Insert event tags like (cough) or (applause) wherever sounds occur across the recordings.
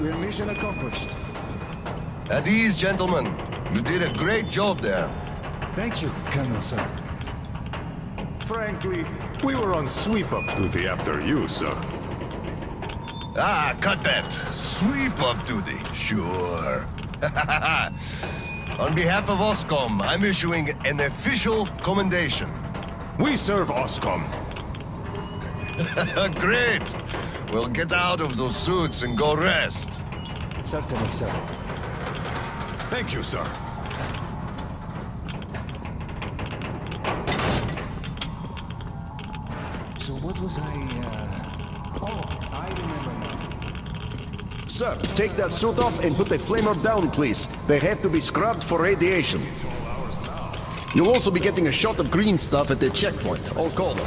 We're mission accomplished. At ease, gentlemen. You did a great job there. Thank you, Colonel Sir. Frankly, we were on sweep-up duty after you, sir. Ah, cut that. Sweep up duty. Sure. (laughs) on behalf of OSCOM, I'm issuing an official commendation. We serve OSCOM. (laughs) Great. Well, get out of those suits and go rest. Certainly, sir. Thank you, sir. So what was I, uh... Oh, I remember now. Sir, take that suit off and put the flamer down, please. They have to be scrubbed for radiation. You'll also be getting a shot of green stuff at the checkpoint, all cold.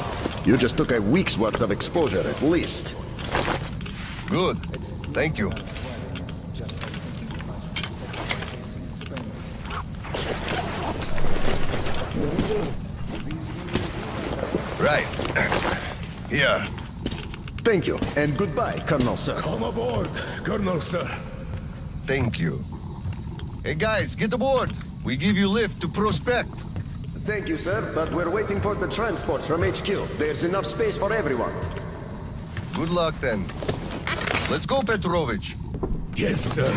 You just took a week's worth of exposure, at least. Good. Thank you. Right. Here. Thank you, and goodbye, Colonel, sir. Come aboard, Colonel, sir. Thank you. Hey guys, get aboard. We give you lift to Prospect. Thank you, sir, but we're waiting for the transport from HQ. There's enough space for everyone. Good luck then. Let's go, Petrovich. Yes, sir.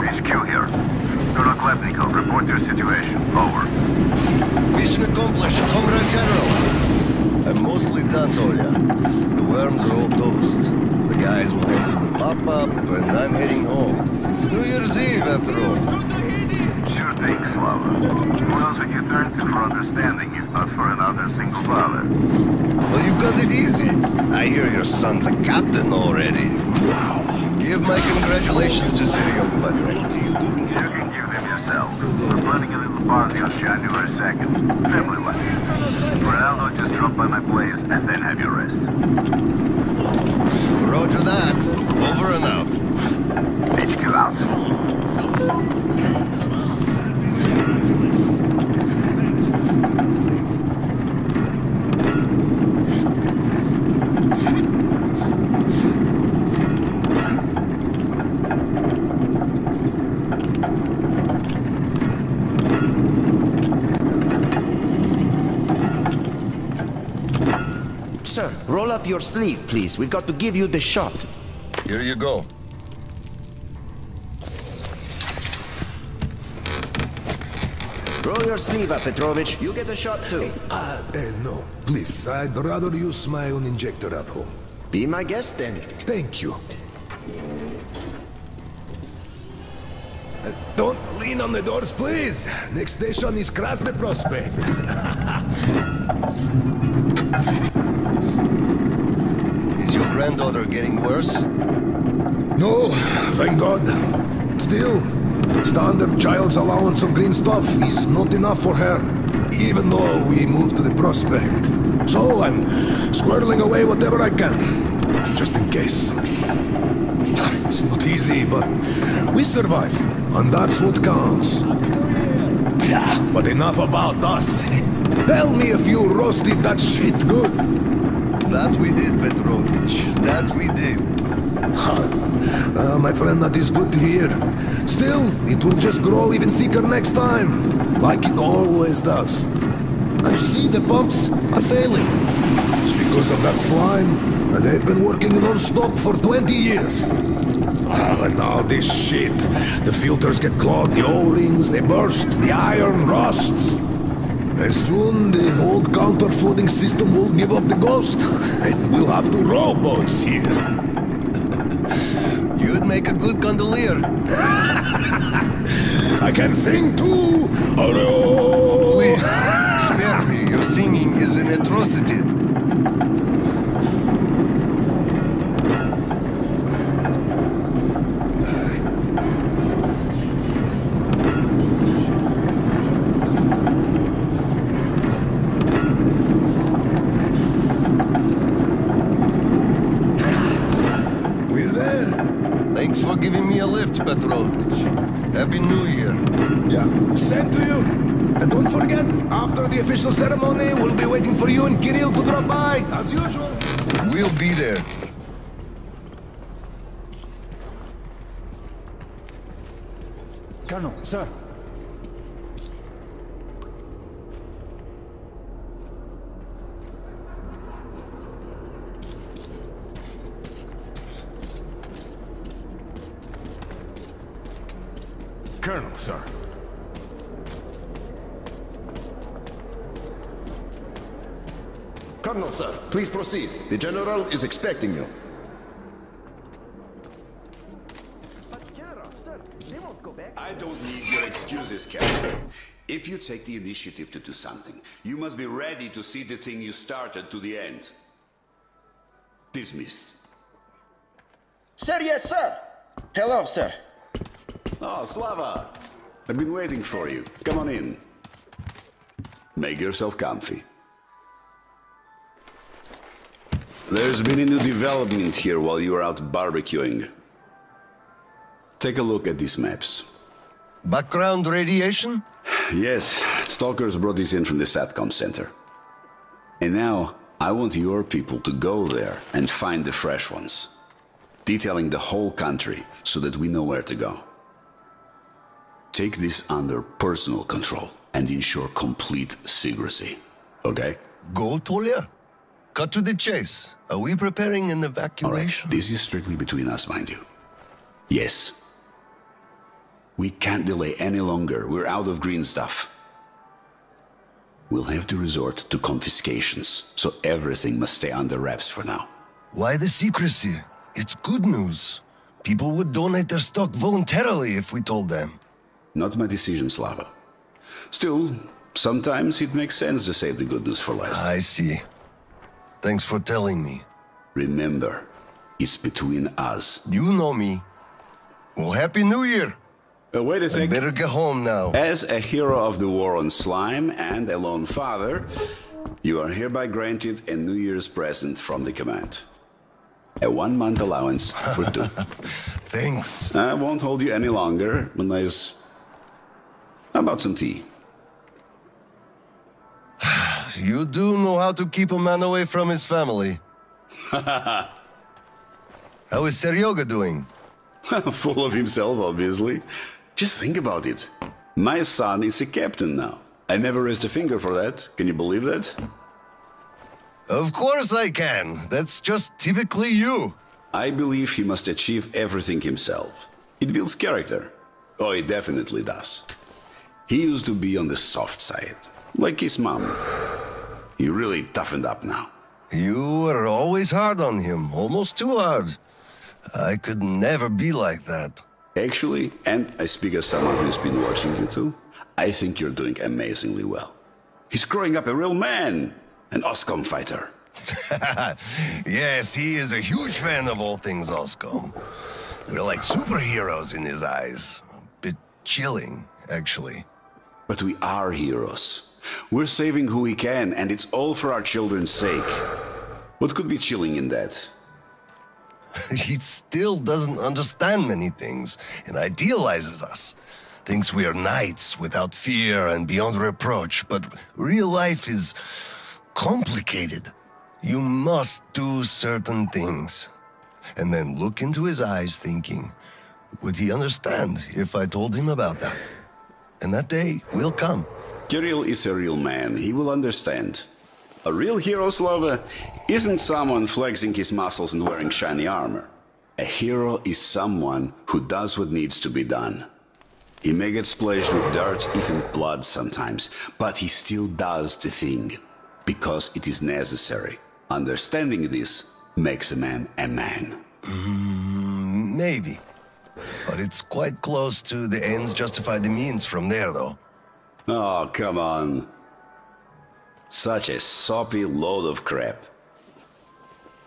HQ here. Colonel Khlebnikov, report your situation. Over. Mission accomplished, Comrade General. I'm mostly done, Tolia. The worms are all toast. The guys will handle the mop-up, and I'm heading home. It's New Year's Eve, after all. Sure thing, Slava. Who else would you turn to for understanding if not for another single father? Well, you've got it easy. I hear your son's a captain already. Give my congratulations to Seryoga, by the way. You can give them yourself. Planning a little party on January 2nd. Family life. Now, just drop by my place and then have your rest. Roger that. Over and out. HQ out. Sir, roll up your sleeve, please. We've got to give you the shot. Here you go. Roll your sleeve up, Petrovich. You get a shot, too. Uh, eh, no. Please, I'd rather use my own injector at home. Be my guest, then. Thank you. Uh, don't lean on the doors, please. Next station is Krasny Prospect. (laughs) Is your granddaughter getting worse? No, thank God. Still, standard child's allowance of green stuff is not enough for her, even though we moved to the prospect. So I'm squirreling away whatever I can, just in case. It's not easy, but we survive, and that's what counts. Yeah, but enough about us. (laughs) Tell me if you roasted that shit good. That we did, Petrovich. That we did. Uh, my friend, that is good to hear. Still, it will just grow even thicker next time, like it always does. You see, the pumps are failing. It's because of that slime, and they've been working non-stop for 20 years. Ah, and now this shit. The filters get clogged, the O-rings, they burst, the iron rusts. Soon the old counterfeiting system will give up the ghost, and we'll have two rowboats here. You'd make a good gondolier. (laughs) I can sing too. Please, spare me. Your singing is an atrocity. We're there. Thanks for giving me a lift, Petrovich. Happy New Year. Yeah. Same to you. And don't forget, after the official ceremony, we'll be waiting for you and Kirill to drop by, as usual. We'll be there. Colonel, sir. Colonel, sir. Colonel, sir, please proceed. The General is expecting you. I don't need your excuses, Captain. If you take the initiative to do something, you must be ready to see the thing you started to the end. Dismissed. Sir, yes, sir. Hello, sir. Oh, Slava! I've been waiting for you. Come on in. Make yourself comfy. There's been a new development here while you were out barbecuing. Take a look at these maps. Background radiation? Yes, stalkers brought this in from the SATCOM center. And now, I want your people to go there and find the fresh ones. Detailing the whole country so that we know where to go. Take this under personal control and ensure complete secrecy. Okay? Go, Tolia? Cut to the chase. Are we preparing an All right. evacuation? This is strictly between us, mind you. Yes. We can't delay any longer. We're out of green stuff. We'll have to resort to confiscations, so everything must stay under wraps for now. Why the secrecy? It's good news. People would donate their stock voluntarily if we told them. Not my decision, Slava. Still, sometimes it makes sense to save the good news for last. I see. Thanks for telling me. Remember, it's between us. You know me. Well, Happy New Year! Uh, wait a I sec. better get home now. As a hero of the war on slime and a lone father, you are hereby granted a New Year's present from the command. A one month allowance for two. (laughs) Thanks. I won't hold you any longer, nice. How about some tea? (laughs) You do know how to keep a man away from his family. (laughs) how is Seryoga doing? (laughs) Full of himself, obviously. Just think about it. My son is a captain now. I never raised a finger for that. Can you believe that? Of course I can. That's just typically you. I believe he must achieve everything himself. It builds character. Oh, it definitely does. He used to be on the soft side, like his mom. He really toughened up now. You were always hard on him, almost too hard. I could never be like that. Actually, and I speak as someone who's been watching you too, I think you're doing amazingly well. He's growing up a real man, an OSCOM fighter. (laughs) yes, he is a huge fan of all things Oscom. We're like superheroes in his eyes. A bit chilling, actually. But we are heroes. We're saving who we can, and it's all for our children's sake. What could be chilling in that? (laughs) he still doesn't understand many things and idealizes us. Thinks we are knights without fear and beyond reproach, but real life is complicated. You must do certain things. And then look into his eyes thinking, would he understand if I told him about that? And that day will come. Kirill is a real man. He will understand. A real hero, Slava, isn't someone flexing his muscles and wearing shiny armor. A hero is someone who does what needs to be done. He may get splashed with dirt, even blood sometimes, but he still does the thing because it is necessary. Understanding this makes a man a man. Mm, maybe. But it's quite close to the ends justify the means from there, though. Oh, come on. Such a soppy load of crap.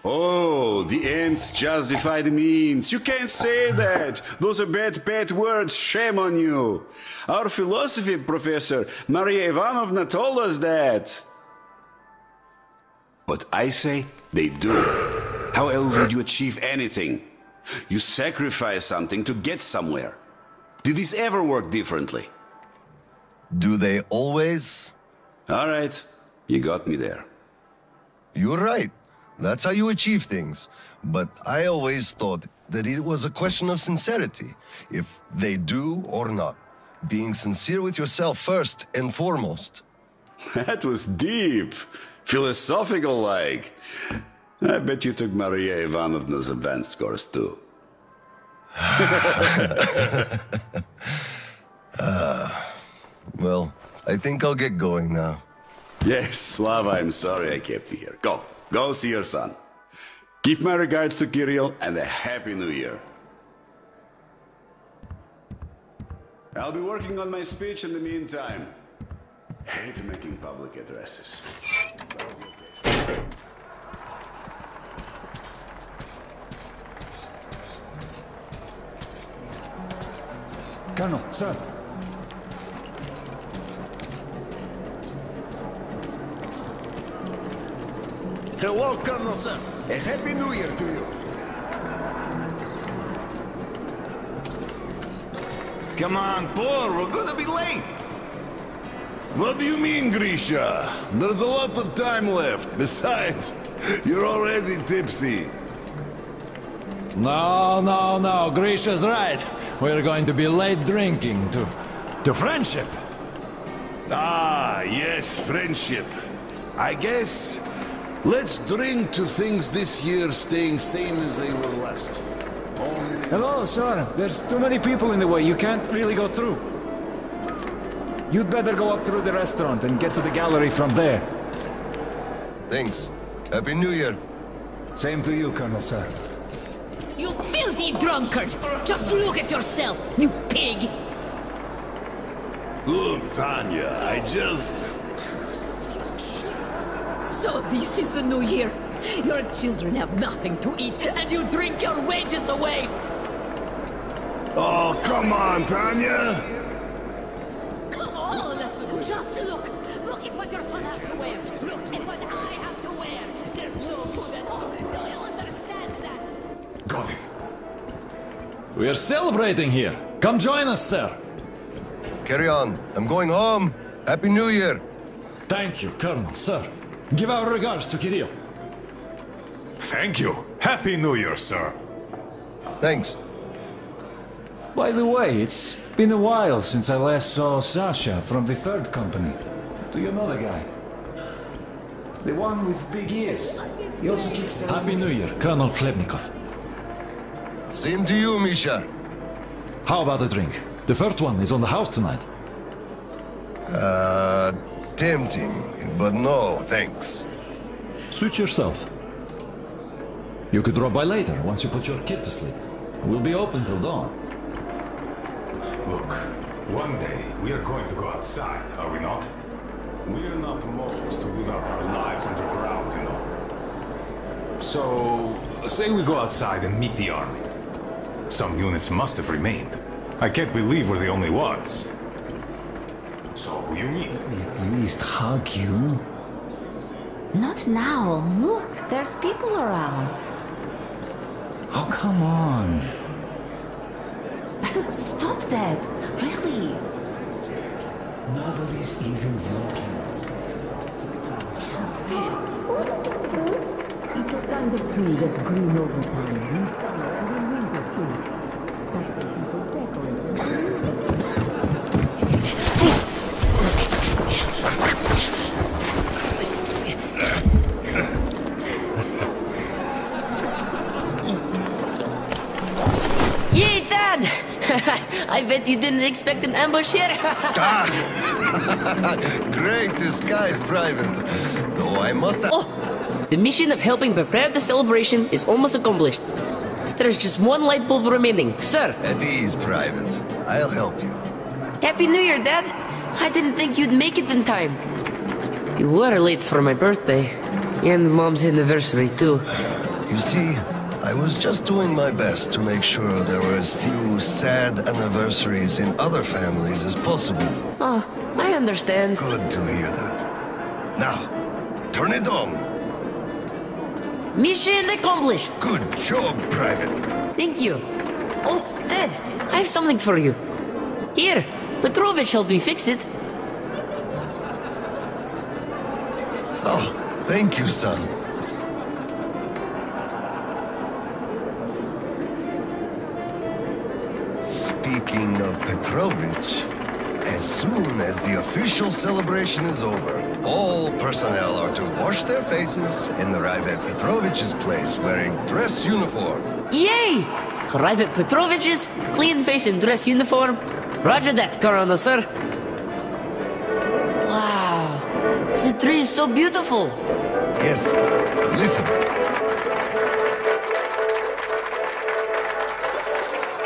Oh, the ends justify the means. You can't say that. Those are bad, bad words. Shame on you. Our philosophy professor, Maria Ivanovna, told us that. But I say they do. How else would you achieve anything? You sacrifice something to get somewhere. Did this ever work differently? Do they always? All right, you got me there. You're right. That's how you achieve things. But I always thought that it was a question of sincerity. If they do or not. Being sincere with yourself first and foremost. (laughs) That was deep. Philosophical like. I bet you took Maria Ivanovna's advanced course too. (laughs) (laughs) Uh, Well, I think I'll get going now. Yes, Slava, I'm sorry I kept you here. Go, go see your son. Give my regards to Kirill and a Happy New Year. I'll be working on my speech in the meantime. Hate making public addresses. Colonel, sir. Hello, Colonel, sir. A happy new year to you. Come on, Paul, we're gonna be late. What do you mean, Grisha? There's a lot of time left. (laughs) Besides, you're already tipsy. No, no, no. Grisha's right. We're going to be late drinking to... to friendship. Ah, yes, friendship. I guess. Let's drink to things this year staying same as they were last year. Only... Hello, sir. There's too many people in the way. You can't really go through. You'd better go up through the restaurant and get to the gallery from there. Thanks. Happy New Year. Same to you, Colonel, sir. You filthy drunkard! Just look at yourself, you pig! Look, Tanya, I just... So this is the new year. Your children have nothing to eat, and you drink your wages away! Oh, come on, Tanya! Come on! Just look! Look at what your son has to wear! Look at what I have to wear! There's no food at home! Do you understand that? Got it. We're celebrating here. Come join us, sir. Carry on. I'm going home. Happy New Year. Thank you, Colonel, sir. Give our regards to Kirill. Thank you. Happy New Year, sir. Thanks. By the way, it's been a while since I last saw Sasha from the third company. Do you know the guy? The one with big ears. He also keeps telling Happy. New Year, Colonel Khlebnikov. Same to you, Misha. How about a drink? The first one is on the house tonight. Uh, tempting, but no, thanks. Suit yourself. You could drop by later, once you put your kid to sleep. We'll be open till dawn. Look, one day we are going to go outside, are we not? We are not moles to live out our lives underground, you know. So, say we go outside and meet the army. Some units must have remained. I can't believe we're the only ones. So, who you meet? At least hug you. Not now. Look, there's people around. Oh, come on. (laughs) Stop that. Really. Nobody's even looking. It's a kind of tree that's green all the time. Bet you didn't expect an ambush here. (laughs) Ah, (laughs) great disguise, Private. Though I must oh, the mission of helping prepare the celebration is almost accomplished. There's just one light bulb remaining, sir. At ease, Private. I'll help you. Happy New Year, Dad. I didn't think you'd make it in time. You were late for my birthday. And Mom's anniversary, too. You see, I was just doing my best to make sure there were as few sad anniversaries in other families as possible. Ah, oh, I understand. Good to hear that. Now, turn it on. Mission accomplished. Good job, Private. Thank you. Oh, Dad, I have something for you. Here, Petrovich helped me fix it. Oh, thank you, son. Speaking of Petrovich, as soon as the official celebration is over, all personnel are to wash their faces and arrive at Petrovich's place wearing dress uniform. Yay! Arrive at Petrovich's, clean face and dress uniform. Roger that, Colonel, sir. Wow, the tree is so beautiful. Yes, listen.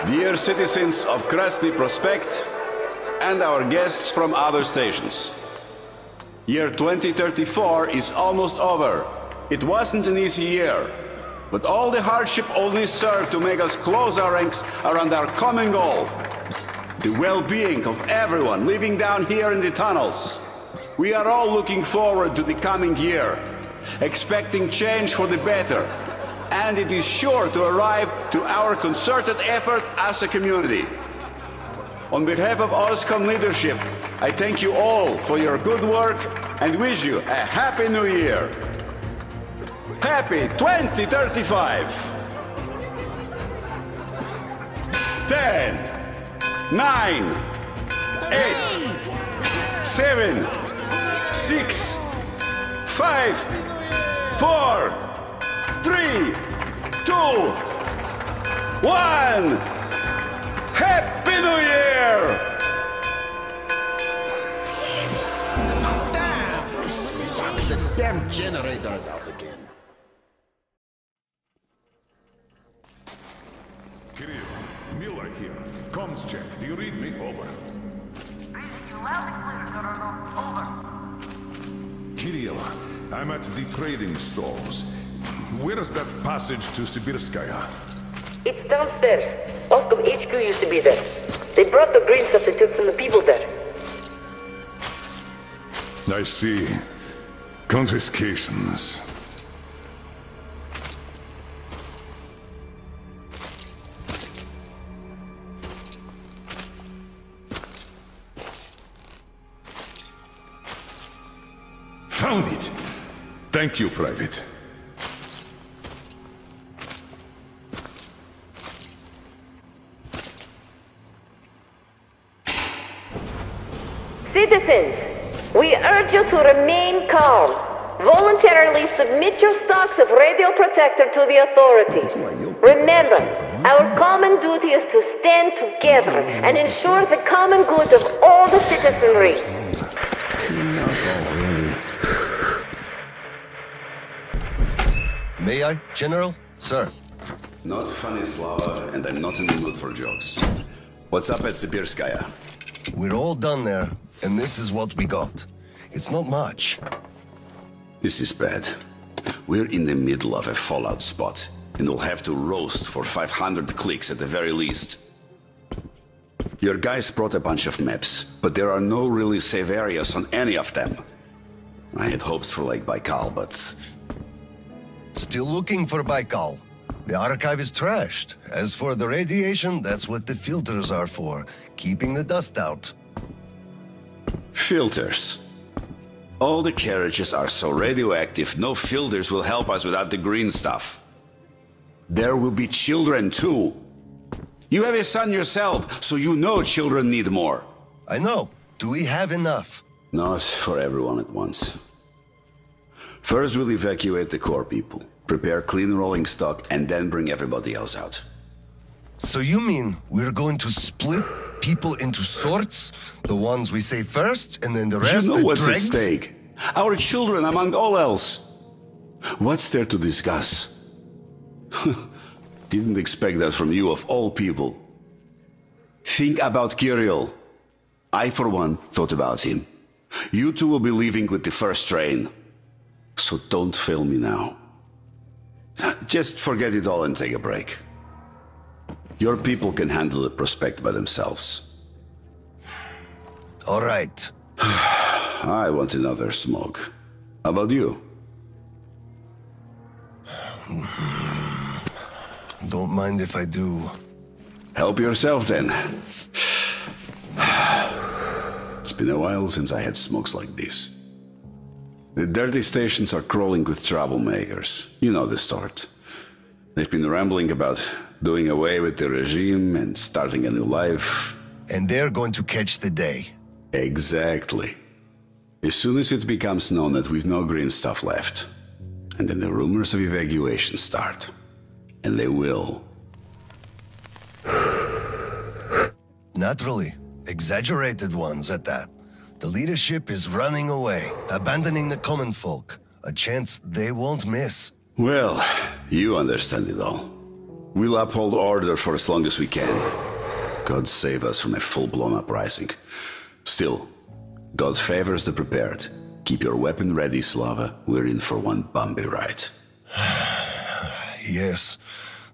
Dear citizens of Krasny Prospect and our guests from other stations. Year 2034 is almost over. It wasn't an easy year, but all the hardship only served to make us close our ranks around our common goal. The well-being of everyone living down here in the tunnels. We are all looking forward to the coming year, expecting change for the better, and it is sure to arrive to our concerted effort as a community. On behalf of OSCOM leadership, I thank you all for your good work and wish you a Happy New Year. Happy 2035! 10, 9, 8, 7, 6, 5, 4, three, two, one. Happy New Year! Damn! The damn generator's out again. Kirill, Miller here. Comms check. Do you read me? Over. Kirill, I'm at the trading stalls. Where's that passage to Sibirskaya? It's downstairs. Oscom HQ used to be there. They brought the green stuff they took from the people there. I see. Confiscations. Found it! Thank you, Private. Citizens, we urge you to remain calm. Voluntarily submit your stocks of radio protector to the authorities. Remember, our common duty is to stand together and ensure the common good of all the citizenry. May I, General? Sir. Not funny, Slava, and I'm not in the mood for jokes. What's up at Sibirskaya? We're all done there, and this is what we got. It's not much. This is bad. We're in the middle of a fallout spot, and we'll have to roast for 500 clicks at the very least. Your guys brought a bunch of maps, but there are no really safe areas on any of them. I had hopes for Lake Baikal, but... Still looking for Baikal. The archive is trashed. As for the radiation, that's what the filters are for. Keeping the dust out. Filters. All the carriages are so radioactive, no filters will help us without the green stuff. There will be children too. You have a son yourself, so you know children need more. I know. Do we have enough? Not for everyone at once. First, we'll evacuate the core people, prepare clean rolling stock, and then bring everybody else out. So you mean we're going to split people into sorts? The ones we say first, and then the rest You know what's dregs? at stake. Our children, among all else. What's there to discuss? (laughs) Didn't expect that from you, of all people. Think about Kirill. I, for one, thought about him. You two will be leaving with the first train. So don't fail me now. Just forget it all and take a break. Your people can handle the prospect by themselves. All right. (sighs) I want another smoke. How about you? Don't mind if I do. Help yourself then. (sighs) It's been a while since I had smokes like this. The dirty stations are crawling with troublemakers. You know the sort. They've been rambling about doing away with the regime and starting a new life. And they're going to catch the day. Exactly. As soon as it becomes known that we've no green stuff left, and then the rumors of evacuation start. And they will. Naturally. Exaggerated ones at that. The leadership is running away, abandoning the common folk. A chance they won't miss. Well, you understand it all. We'll uphold order for as long as we can. God save us from a full-blown uprising. Still, God favors the prepared. Keep your weapon ready, Slava. We're in for one bumpy ride. (sighs) yes,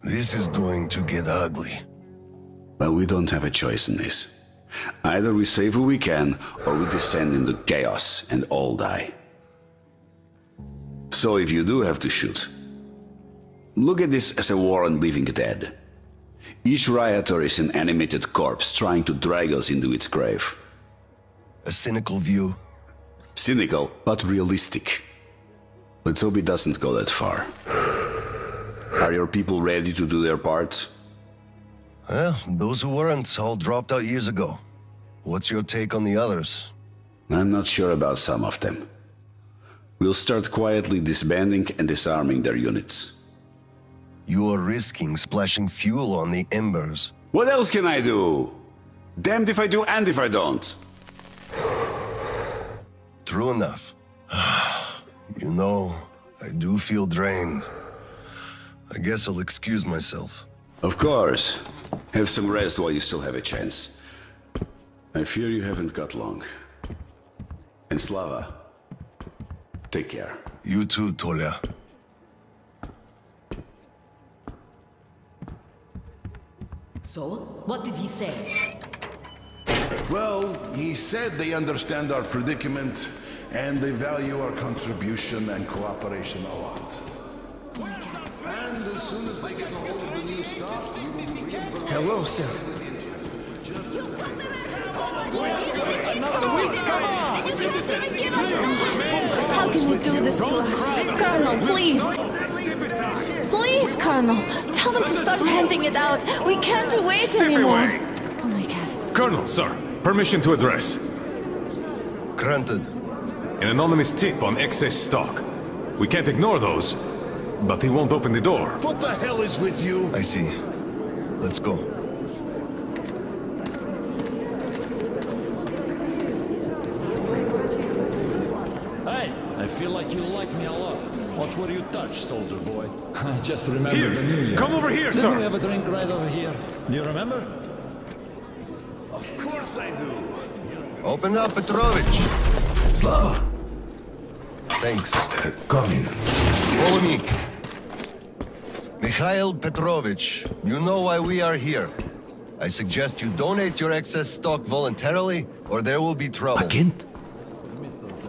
this is going to get ugly. But we don't have a choice in this. Either we save who we can, or we descend into chaos and all die. So if you do have to shoot, look at this as a war on living dead. Each rioter is an animated corpse trying to drag us into its grave. A cynical view? Cynical, but realistic. Let's hope it doesn't go that far. Are your people ready to do their part? Well, those who weren't all dropped out years ago. What's your take on the others? I'm not sure about some of them. We'll start quietly disbanding and disarming their units. You are risking splashing fuel on the embers. What else can I do? Damned if I do and if I don't. True enough. (sighs) you know, I do feel drained. I guess I'll excuse myself. Of course. Have some rest while you still have a chance. I fear you haven't got long. And Slava, take care. You too, Tolia. So, what did he say? Well, he said they understand our predicament and they value our contribution and cooperation a lot. And as soon as they get a hold of the new stuff, you will be. Hello, sir. Another week, come on! How can you do this to us? Colonel, please! Please, Colonel! Tell them to start handing it out! We can't wait Step anymore! away. Oh my god. Colonel, sir, permission to address. Granted. An anonymous tip on excess stock. We can't ignore those, but he won't open the door. What the hell is with you? I see. Let's go. Hey, I feel like you like me a lot. Watch where you touch, soldier boy. (laughs) I just remember Here, the New Year. come over here, Didn't sir. we have a drink right over here? You remember? Of course I do. Open up, Petrovich. Slava! Thanks. come in. Follow me. Mikhail Petrovich, you know why we are here. I suggest you donate your excess stock voluntarily, or there will be trouble. Again?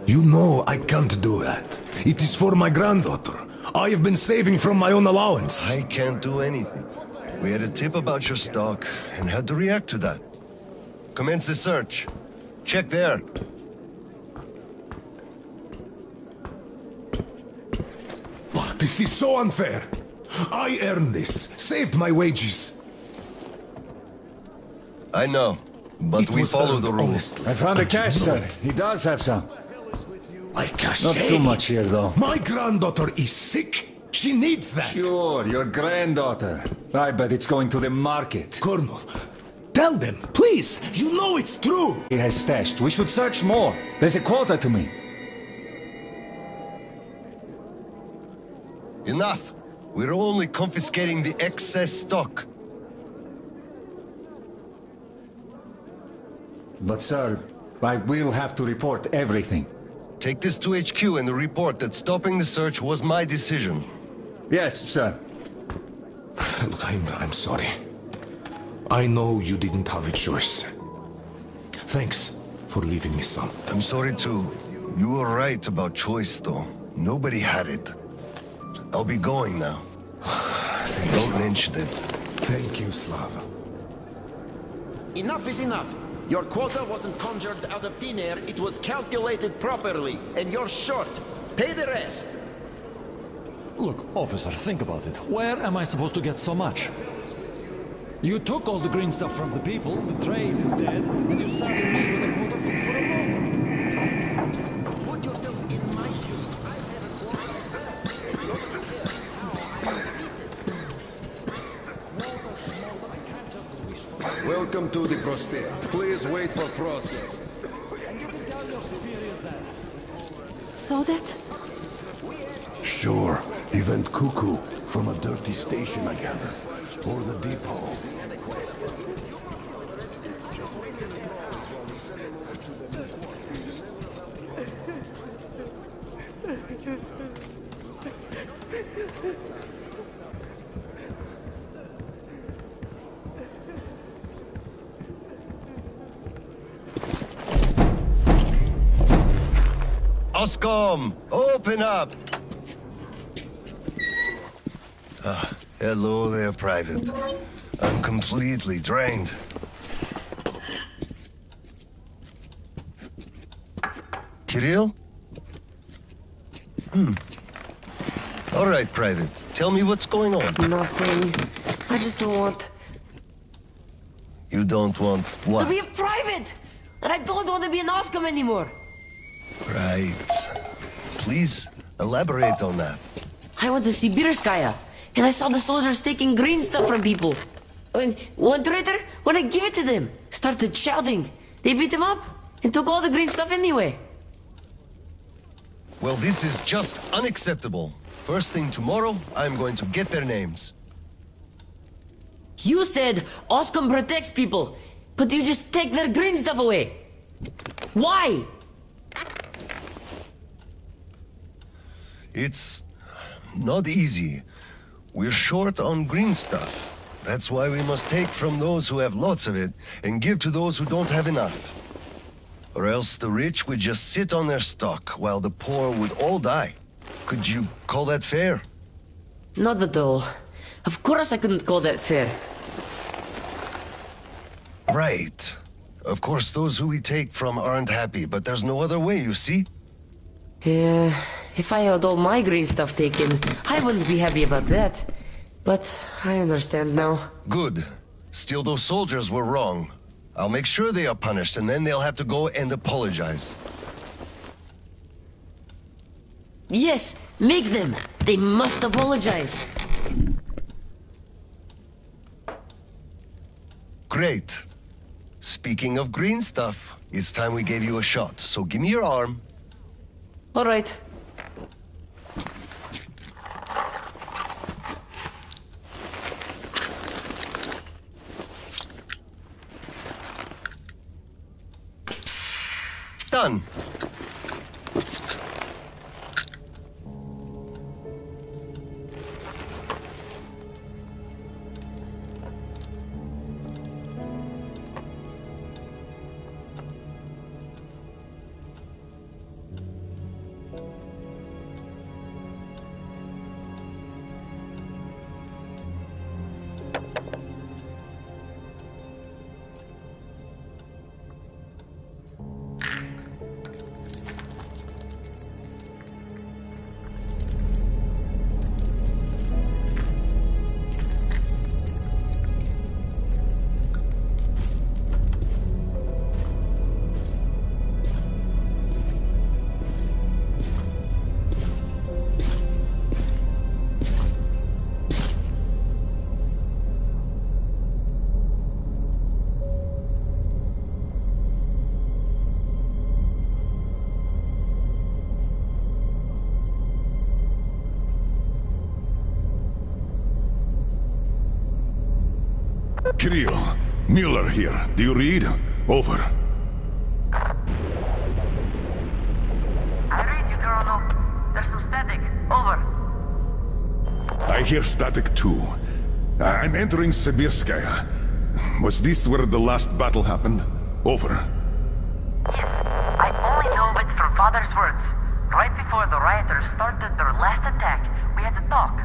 You know I can't do that. It is for my granddaughter. I have been saving from my own allowance. I can't do anything. We had a tip about your stock and had to react to that. Commence the search. Check there. But this is so unfair. I earned this, saved my wages. I know, but It we follow the rules. honestly. I found a And you cache, know sir. He does have some. I cache. Not too much here, though. My granddaughter is sick. She needs that. Sure, your granddaughter. I bet it's going to the market. Colonel, tell them, please. You know it's true. He has stashed. We should search more. There's a quota to me. Enough. We're only confiscating the excess stock. But, sir, I will have to report everything. Take this to HQ and report that stopping the search was my decision. Yes, sir. Look, I'm, I'm sorry. I know you didn't have a choice. Thanks for leaving me some. I'm sorry too. You were right about choice, though. Nobody had it. I'll be going now. (sighs) Don't mention it. Thank you, Slava. Enough is enough. Your quota wasn't conjured out of thin air, it was calculated properly, and you're short. Pay the rest. Look, officer, think about it. Where am I supposed to get so much? You took all the green stuff from the people, the trade is dead, and you saddled me with a quarter foot for a moment. The Prosper. Please wait for process. Saw that? Sure. Event Cuckoo. From a dirty station, I gather. Or the depot. Oscom, open up! Ah, hello there, Private. I'm completely drained. Kirill? Hmm. All right, Private. Tell me what's going on. Nothing. I just don't want You don't want what? to be a private! And I don't want to be an Oscom anymore! Right. Please, elaborate on that. I went to see Sibirskaya, and I saw the soldiers taking green stuff from people. And one traitor, when I give it to them, started shouting. They beat him up and took all the green stuff anyway. Well, this is just unacceptable. First thing tomorrow, I'm going to get their names. You said Oscom protects people, but you just take their green stuff away. Why? It's not easy. We're short on green stuff. That's why we must take from those who have lots of it and give to those who don't have enough. Or else the rich would just sit on their stock while the poor would all die. Could you call that fair? Not at all. Of course I couldn't call that fair. Right. Of course, those who we take from aren't happy, but there's no other way, you see? Yeah, if I had all my green stuff taken, I wouldn't be happy about that. But I understand now. Good. Still, those soldiers were wrong. I'll make sure they are punished, and then they'll have to go and apologize. Yes, make them. They must apologize. Great. Speaking of green stuff, it's time we gave you a shot, so give me your arm. All right. Done. Kirill, Miller here. Do you read? Over. I read you, Colonel. There's some static. Over. I hear static too. I'm entering Sibirskaya. Was this where the last battle happened? Over. Yes, I only know of it from Father's words. Right before the rioters started their last attack, we had to talk.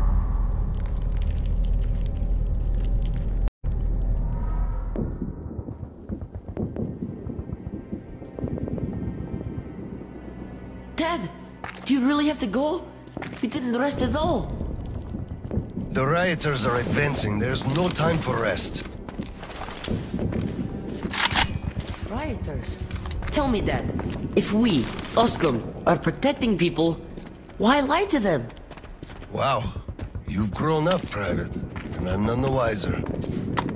To go? We didn't rest at all. The rioters are advancing. There's no time for rest. Rioters? Tell me that. If we, OSKOM, are protecting people, why lie to them? Wow. You've grown up, Private, and I'm none the wiser.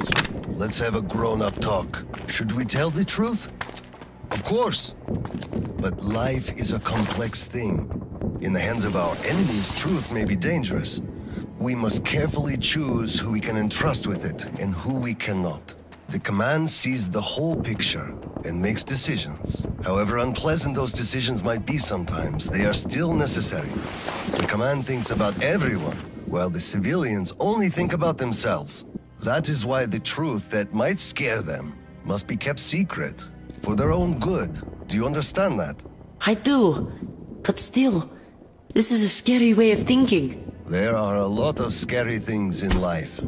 So let's have a grown-up talk. Should we tell the truth? Of course. But life is a complex thing. In the hands of our enemies, truth may be dangerous. We must carefully choose who we can entrust with it and who we cannot. The command sees the whole picture and makes decisions. However unpleasant those decisions might be sometimes, they are still necessary. The command thinks about everyone, while the civilians only think about themselves. That is why the truth that might scare them must be kept secret, for their own good. Do you understand that? I do. But still, this is a scary way of thinking. There are a lot of scary things in life.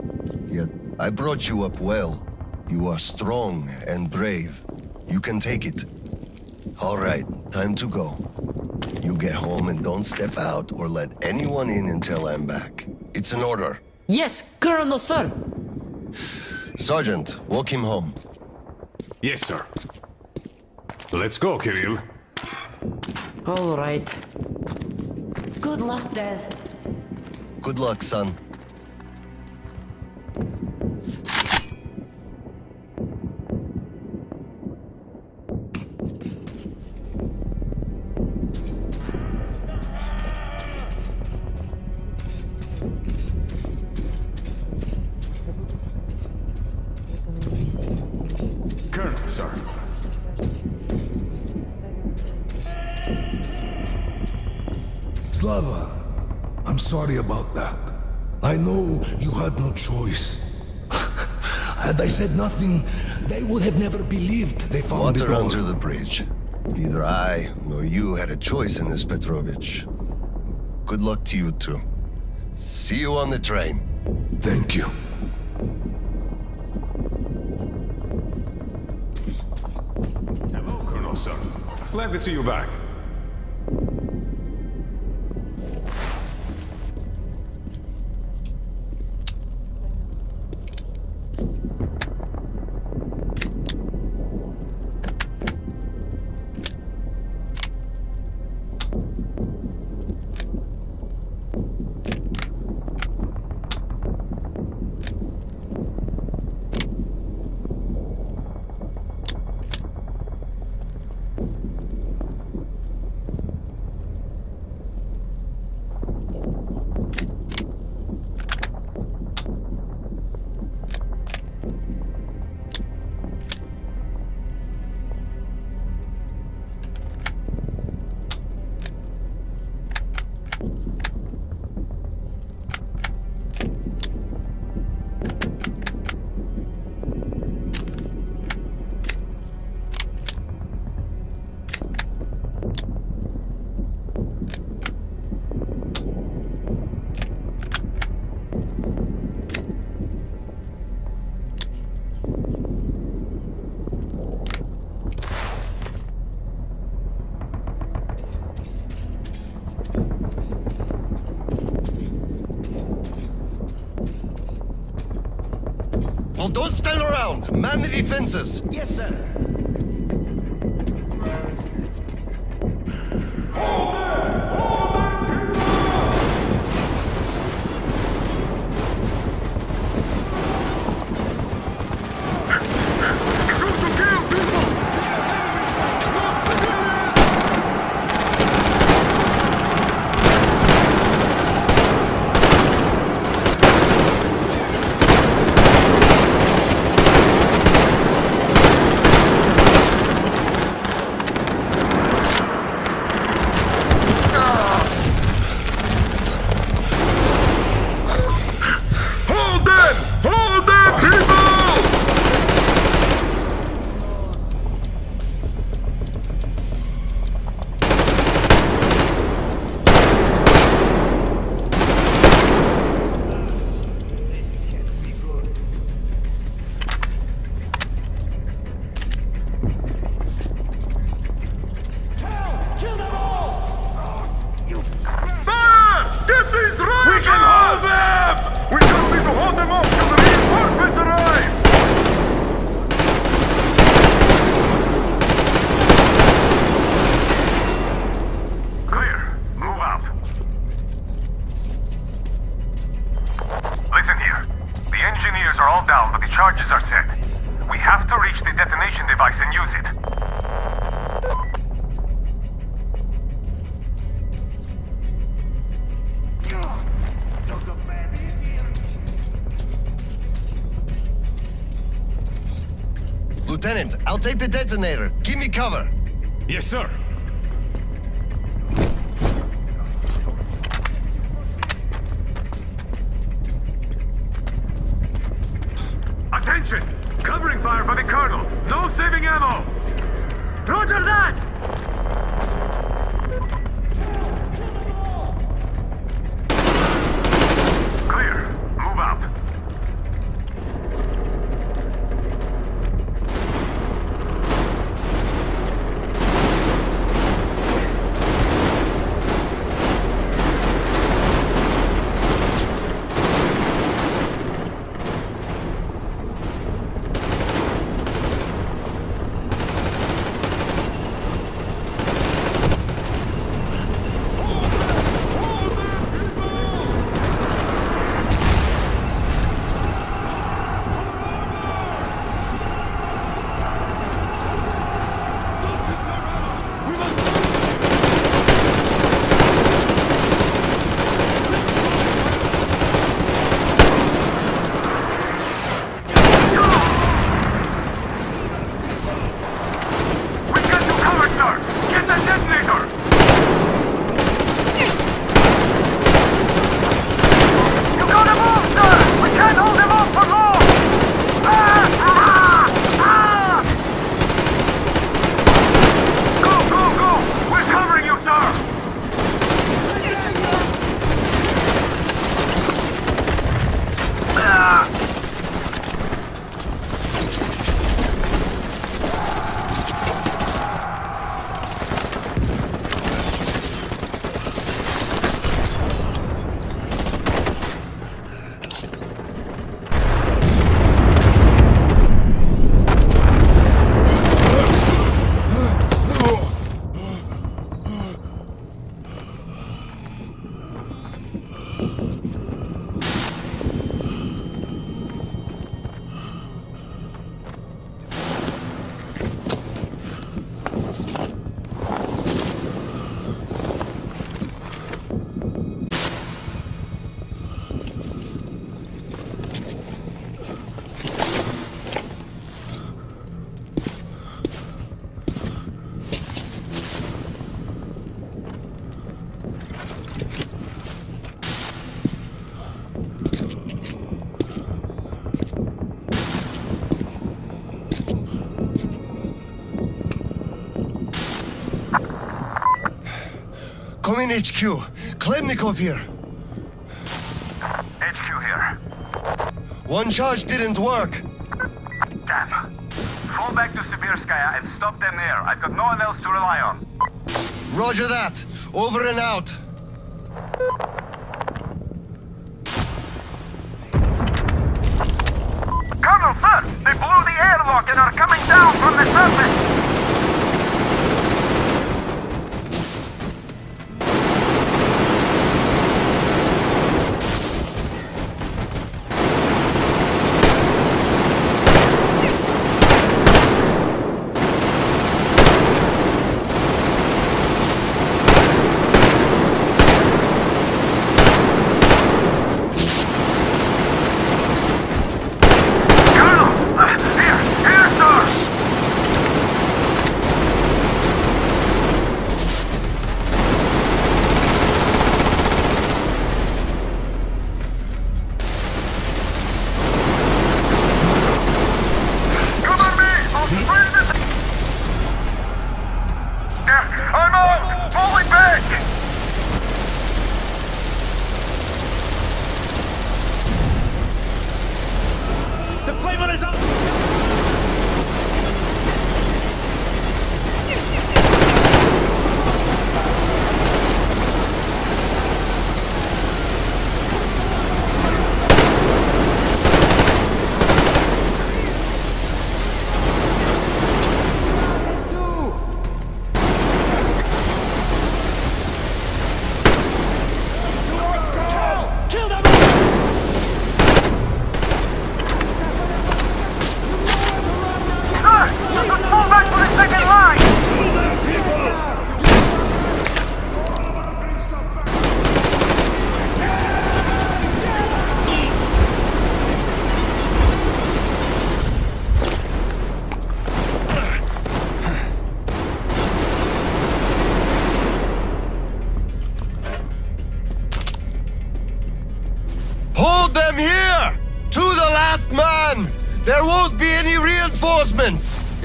Yet, I brought you up well. You are strong and brave. You can take it. All right, time to go. You get home and don't step out or let anyone in until I'm back. It's an order. Yes, Colonel, sir. Sergeant, walk him home. Yes, sir. Let's go, Kirill. All right. Good luck, Dad. Good luck, son. Sorry about that. I know you had no choice. (laughs) had I said nothing, they would have never believed they found Water it all. under the bridge. Neither I nor you had a choice in this, Petrovich. Good luck to you two. See you on the train. Thank you. Hello, Colonel, sir. Glad to see you back. Don't stand around. Man the defenses. Yes, sir. Take the detonator. Give me cover. Yes, sir. HQ. Khlebnikov here. HQ here. One charge didn't work. Damn. Fall back to Sibirskaya and stop them there. I've got no one else to rely on. Roger that. Over and out.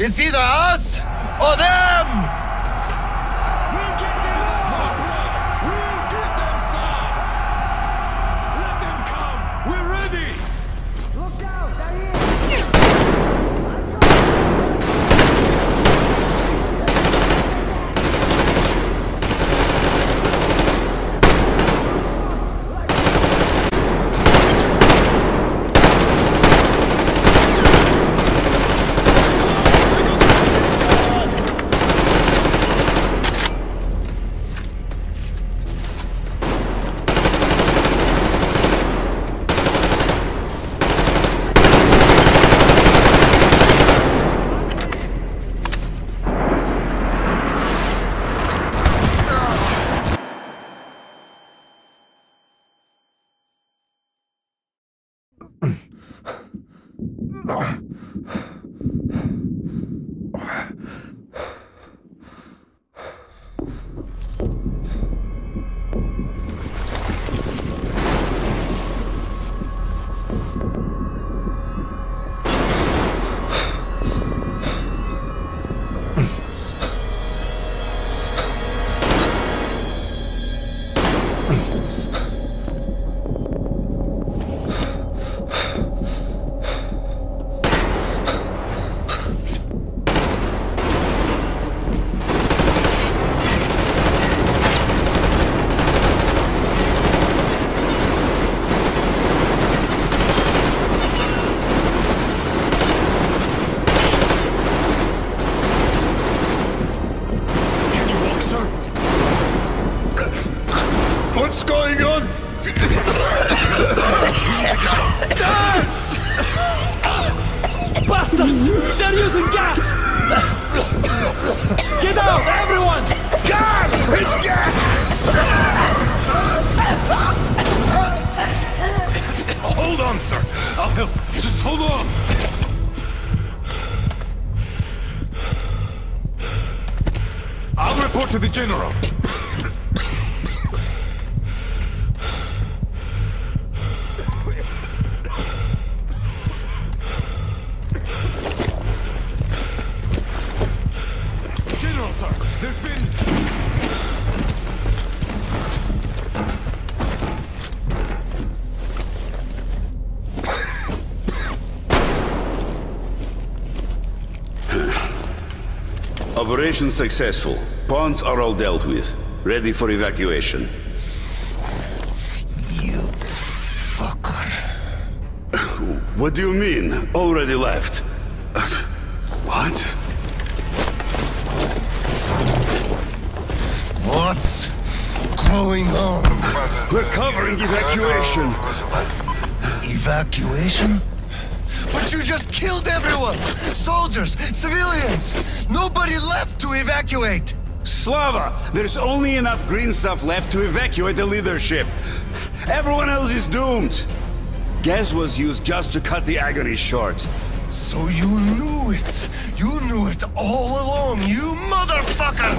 It's either us or them! Operation successful. Pawns are all dealt with. Ready for evacuation. You fucker. (sighs) What do you mean? Already left? (sighs) What? What's going on? We're covering evacuation. Evacuation? But you just killed everyone! Soldiers, civilians! Nobody left to evacuate! Slava, there's only enough green stuff left to evacuate the leadership. Everyone else is doomed. Gas was used just to cut the agony short. So you knew it! You knew it all along, you motherfucker!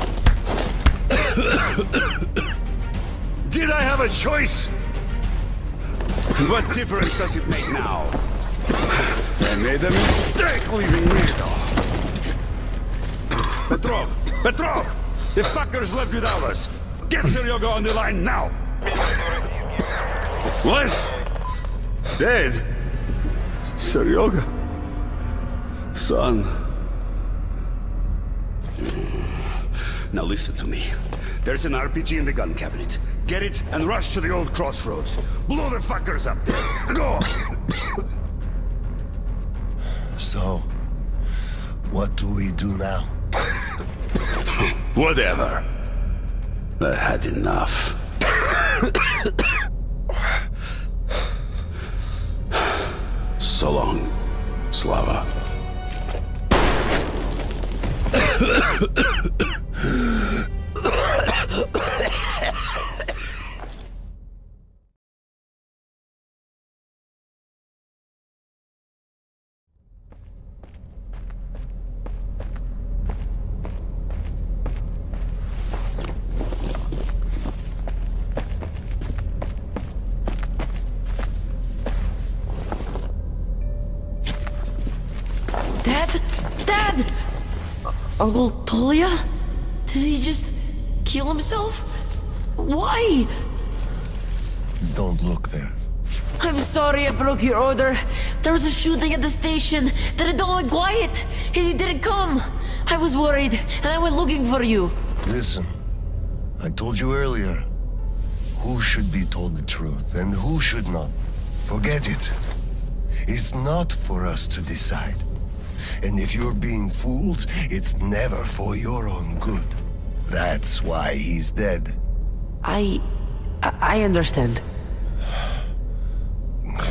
(coughs) Did I have a choice? What difference does it make now? I made a mistake leaving Rito. Petrov! Petrov! The fuckers left without us! Get Seryoga on the line now! What? Dead? Seryoga? Son? Now listen to me. There's an RPG in the gun cabinet. Get it and rush to the old crossroads. Blow the fuckers up there. (coughs) Go! So, what do we do now? (laughs) Whatever. I had enough. (sighs) so long, Slava. (coughs) (coughs) broke your order. There was a shooting at the station. Then it all went quiet. And you didn't come. I was worried, and I went looking for you. Listen, I told you earlier. Who should be told the truth and who should not? Forget it. It's not for us to decide. And if you're being fooled, it's never for your own good. That's why he's dead. I, I understand.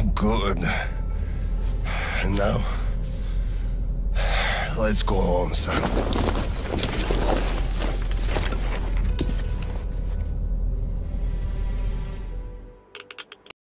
Good. Now, let's go home, son.